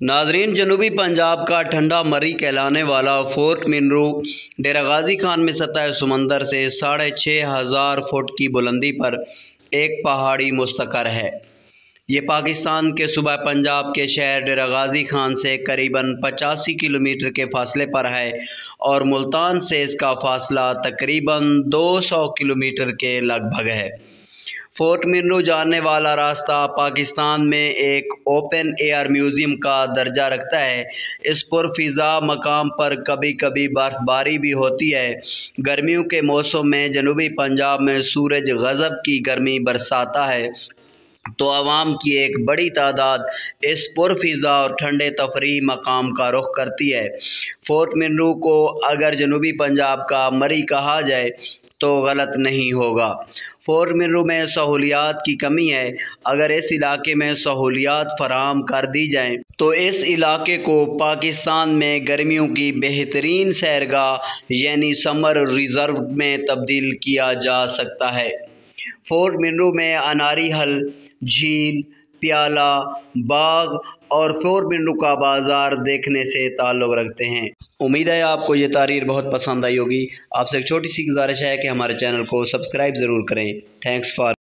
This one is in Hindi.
नाजरीन, जनूबी पंजाब का ठंडा मरी कहलाने वाला फोर्ट मिनरू डेरा गाजी खान में सतह समंदर से साढ़े छः हज़ार फुट की बुलंदी पर एक पहाड़ी मुस्तकर है। ये पाकिस्तान के सुबह पंजाब के शहर डेरा गाजी खान से करीबन पचासी किलोमीटर के फासले पर है और मुल्तान से इसका फासला तकरीबन 200 किलोमीटर के लगभग है। फोर्ट मिनरू जाने वाला रास्ता पाकिस्तान में एक ओपन एयर म्यूज़ियम का दर्जा रखता है। इस पुरफिज़ा मकाम पर कभी कभी बर्फ़बारी भी होती है। गर्मियों के मौसम में जनूबी पंजाब में सूरज गज़ब की गर्मी बरसाता है। तो आवाम की एक बड़ी तादाद इस पुरफिज़ा और ठंडे तफरी मकाम का रुख करती है। फोर्ट मिनरू को अगर जनूबी पंजाब का मरी कहा जाए तो गलत नहीं होगा। फोर्ट मिनरू में सहूलियात की कमी है। अगर इस इलाके में सहूलियात फराम कर दी जाएँ तो इस इलाके को पाकिस्तान में गर्मियों की बेहतरीन सैरगाह, यानी समर रिज़र्व में तब्दील किया जा सकता है। फोर्ट मिनरू में अनारी हल झील प्याला, बाग और फ्लोर बिंडू का बाज़ार देखने से ताल्लुक़ रखते हैं। उम्मीद है आपको ये तारीर बहुत पसंद आई होगी। आपसे एक छोटी सी गुजारिश है कि हमारे चैनल को सब्सक्राइब ज़रूर करें। Thanks for